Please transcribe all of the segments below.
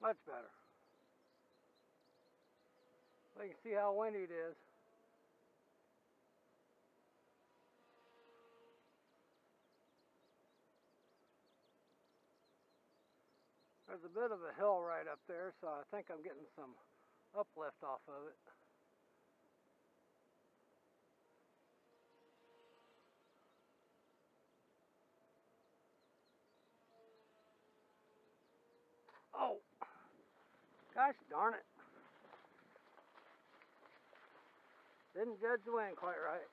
Much better. Well, you can see how windy it is. There's a bit of a hill right up there, so I think I'm getting some uplift off of it. Gosh darn it. Didn't judge the wind quite right.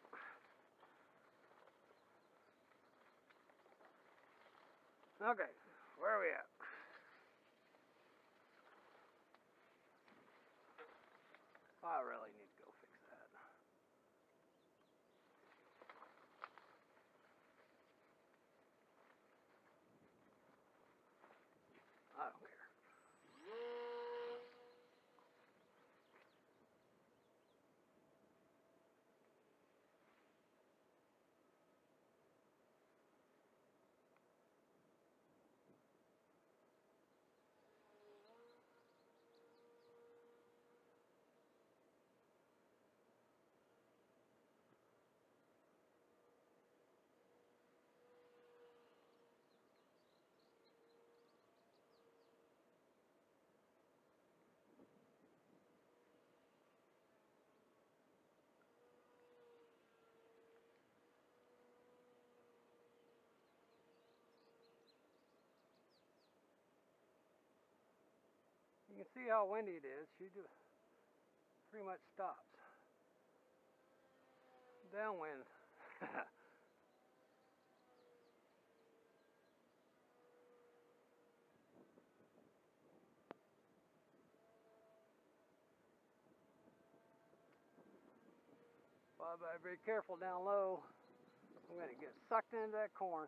Okay, where are we at? I really need to go fix that. I don't care. You can see how windy it is. She just pretty much stops. Downwind. Well, I better be careful down low. I'm going to get sucked into that corn.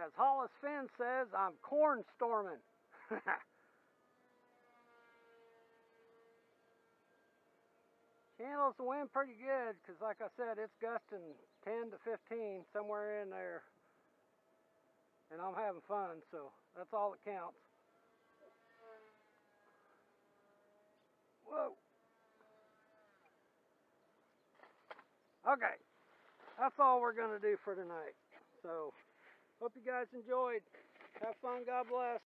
As Hollis Finn says, I'm corn storming. handles the wind pretty good because, like I said, it's gusting 10 to 15, somewhere in there. And I'm having fun, so that's all that counts. Whoa. Okay, that's all we're going to do for tonight. So, hope you guys enjoyed. Have fun. God bless.